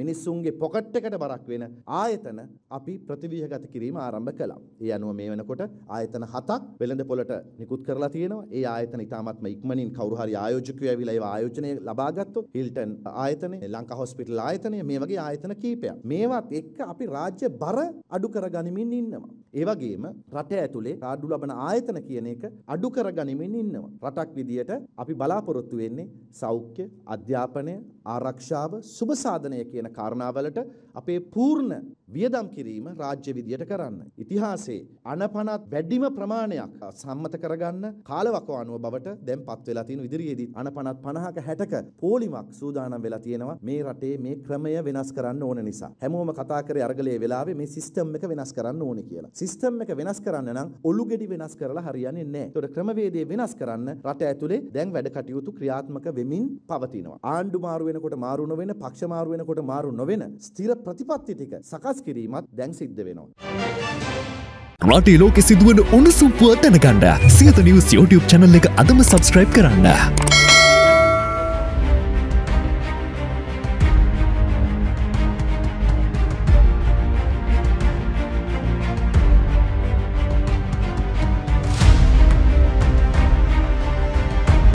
මිනිස්සුන්ගේ පොකට් එකට බරක් වෙන ආයතන අපි ප්‍රතිව්‍යුහගත කිරීම ආරම්භ කළා. ඒ අනුව මේ වෙනකොට ආයතන හතක් වෙළඳ පොළට නිකුත් කරලා තියෙනවා. ඒ ආයතන ඉතාමත්ම ඉක්මනින් කවුරු හරි ආයෝජකයෝ ඇවිල්ලා ඒවා ආයෝජනය ලබා ගත්තොත් හිල්ටන් ආයතනය, ලංකා හොස්පිටල් ආයතනය මේ වගේ ආයතන කීපයක්. මේවත් එක්ක අපි රාජ්‍ය බර අඩු කරගනිමින් ඉන්නවා. ඒ වගේම රට ඇතුලේ ආඩු ලබන ආයතන කියන එක අඩු කරගනිමින් ඉන්නවා. රටක් විදියට අපි බලාපොරොත්තු වෙන්නේ සෞඛ්‍ය, අධ්‍යාපනය, ආරක්ෂාව, සුබ සාධනය කියන කාරණාවලට අපේ පූර්ණ වියදම් කිරීම රාජ්‍ය විදියට කරන්න. ඉතිහාසයේ අනපනත් වැඩිම ප්‍රමාණයක් සම්මත කරගන්න කාලවකවානුව බවට දැන් පත් වෙලා තියෙන ඉදිරියේදී අනපනත් 50ක 60ක පෝලිමක් සූදානම් වෙලා තියෙනවා මේ රටේ මේ ක්‍රමය වෙනස් කරන්න ඕන නිසා. හැමෝම කතා කරේ අරගලයේ වෙලාවේ මේ සිස්ටම් එක වෙනස් කරන්න ඕනේ කියලා. සිස්ටම් එක වෙනස් කරන්න නම් ඔලු ගෙඩි වෙනස් කරලා හරියන්නේ නැහැ. ඒතකොට ක්‍රමවේදය වෙනස් කරන්න රට ඇතුලේ දැන් වැඩ කටයුතු ක්‍රියාත්මක වෙමින් පවතිනවා. ආණ්ඩු මාරු වෙනකොට මාරු නොවෙන, පක්ෂ මාරු වෙනකොට මාරු නොවෙන ස්ථිර ප්‍රතිපත්ති ටික සකස් කිරීමත් දැන් සිද්ධ වෙනවා. රටේ ලෝකෙ සිදුවන උණුසුම් පුවත් දැනගන්න සියත නිවස් YouTube channel එක අදම subscribe කරන්න.